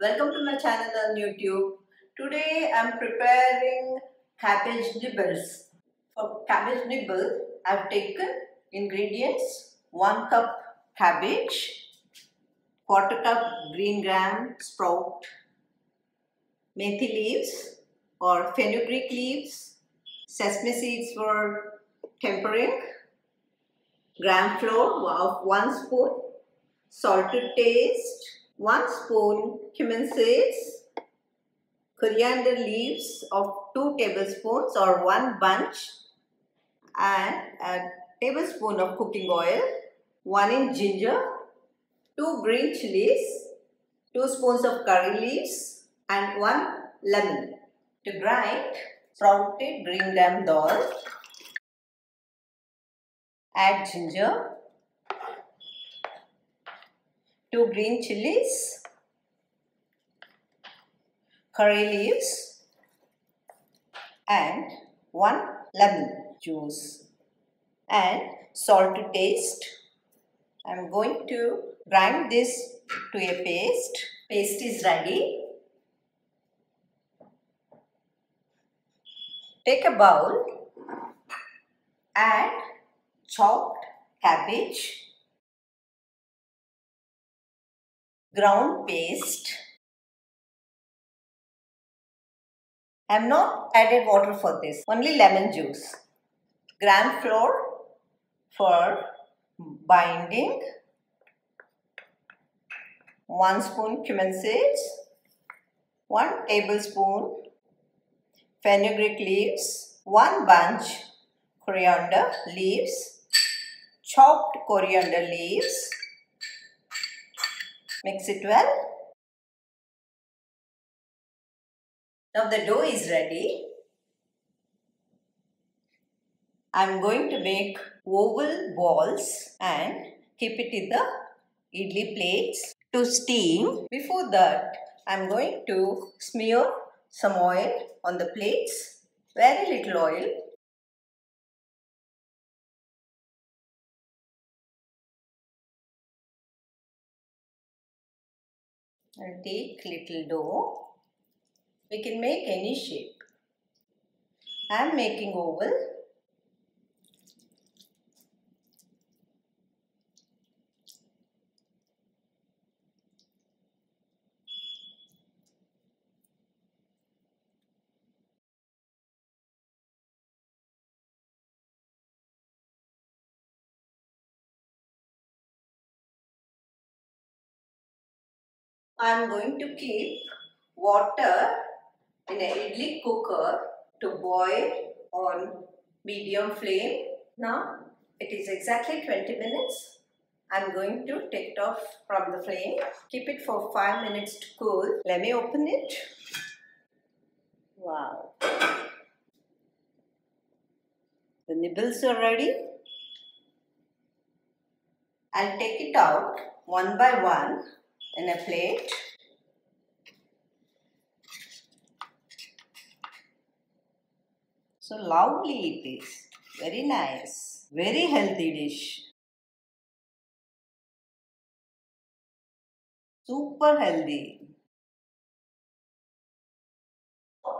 Welcome to my channel on YouTube. Today I'm preparing cabbage nibbles. For cabbage nibble, I've taken ingredients 1 cup cabbage, quarter cup green gram sprout, methi leaves or fenugreek leaves, sesame seeds for tempering, gram flour of 1 spoon, salt to taste, 1 spoon cumin seeds, coriander leaves of 2 tablespoons or 1 bunch and a tablespoon of cooking oil, 1 inch ginger, 2 green chilies, 2 spoons of curry leaves and 1 lemon. To grind sprouted green gram dal, add ginger, 2 green chilies, curry leaves and 1 lemon juice and salt to taste. I am going to grind this to a paste. Paste is ready. Take a bowl, add chopped cabbage, ground paste. I have not added water for this, only lemon juice. Gram flour for binding, 1 spoon cumin seeds, 1 tablespoon fenugreek leaves, 1 bunch coriander leaves, chopped coriander leaves. Mix it well. Now the dough is ready. I am going to make oval balls and keep it in the idli plates to steam. Before that, I am going to smear some oil on the plates. Very little oil. I'll take little dough. We can make any shape. I am making oval. I am going to keep water in a idli cooker to boil on medium flame. Now it is exactly 20 minutes. I am going to take it off from the flame. Keep it for 5 minutes to cool. Let me open it. Wow. The nibbles are ready. I'll take it out one by one in a plate. So lovely it is. Very nice. Very healthy dish. Super healthy.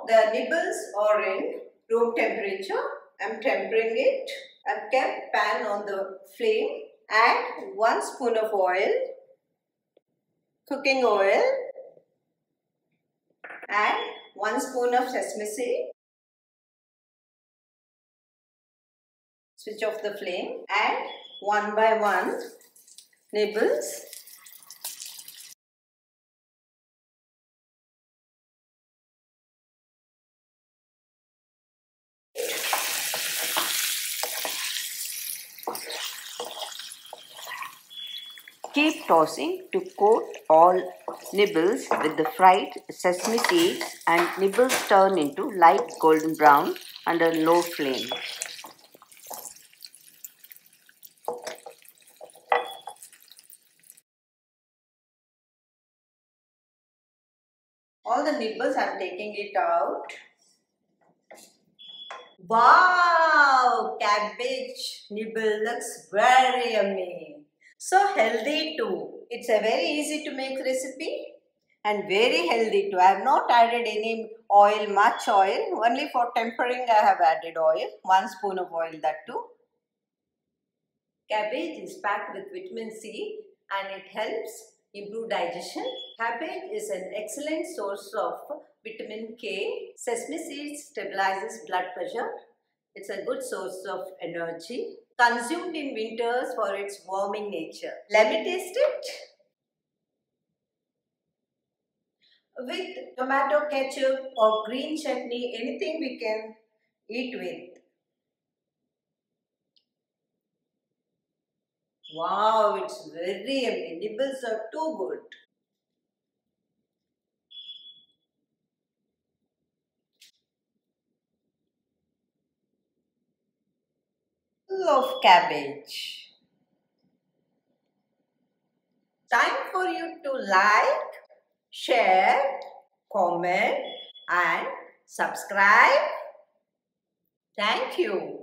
The nibbles are in room temperature. I'm tempering it. I've kept pan on the flame. Add 1 spoon of oil cooking oil and 1 spoon of sesame seed. Switch off the flame and one by one nibbles. Keep tossing to coat all nibbles with the fried sesame seeds and nibbles turn into light golden brown under low flame. All the nibbles I'm taking it out. Wow! Cabbage nibble looks very yummy. So healthy too. It's a very easy to make recipe. and very healthy too. I have not added any oil, much oil. Only for tempering I have added oil. One spoon of oil that too. Cabbage is packed with vitamin C and it helps improve digestion. Cabbage is an excellent source of vitamin K. Sesame seeds stabilizes blood pressure. It's a good source of energy. Consumed in winters for its warming nature. Let me taste it. With tomato ketchup or green chutney, anything we can eat with. Wow, it's very. Nibbles are too good. Of cabbage. Time for you to like, share, comment and subscribe. Thank you.